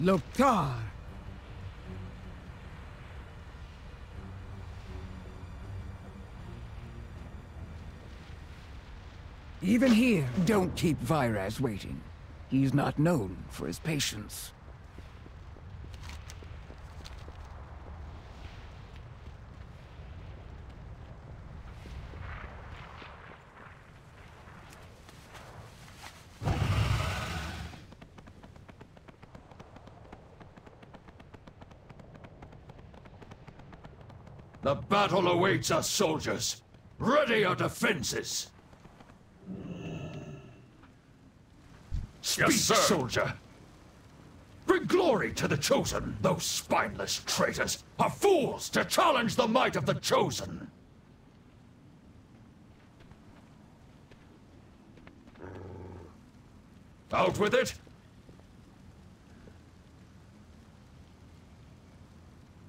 Loktar! Even here, don't keep Vyraz waiting. He's not known for his patience. The battle awaits us, soldiers. Ready your defenses. Speak, sir. soldier. Bring glory to the Chosen. Those spineless traitors are fools to challenge the might of the Chosen. Out with it.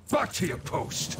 Back to your post.